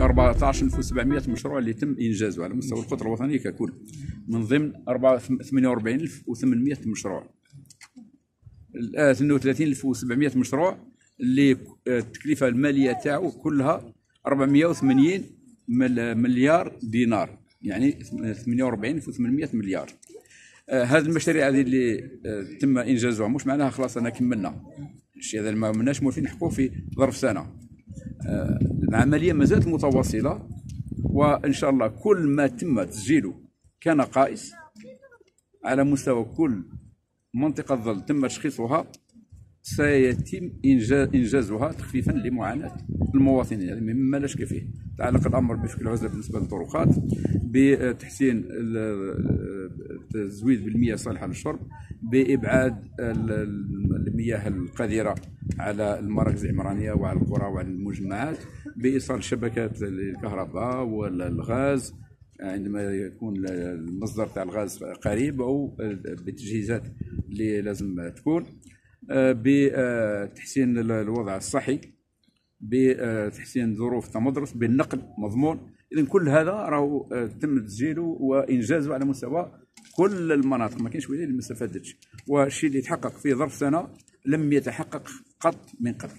14700 مشروع اللي تم إنجازه على مستوى القطر الوطنيه ككل. من ضمن 48800 مشروع. 32700 مشروع اللي التكلفة المالية تاعو كلها 480 مليار دينار. يعني 48800 مليار. آه هذه المشاريع هذه اللي آه تم إنجازها. مش معناها خلاص أنا كملنا. الشيء هذا ما مناش موالفين نحكوا في ظرف سنة. آه العملية ما زالت متواصلة وإن شاء الله كل ما تم تسجيله كان قائس على مستوى كل منطقة ظل تم تشخيصها سيتم إنجازها تخفيفا لمعاناة المواطنين يعني مما لا شك فيه. تعلق الأمر بشكل عزلة بالنسبة للطرقات بتحسين التزويد بالمياه الصالحة للشرب بإبعاد المياه القذرة على المراكز العمرانية وعلى القرى وعلى المجمعات بإيصال شبكات الكهرباء والغاز عندما يكون المصدر تاع الغاز قريب أو بالتجهيزات اللي لازم تكون بتحسين الوضع الصحي. بتحسين ظروف التمدرس بالنقل مضمون. اذا كل هذا راهو تم تسجيله وانجازه على مستوى كل المناطق ما كاينش ولايه اللي ما استفادتش. والشيء اللي تحقق في ظرف سنة لم يتحقق قط من قبل.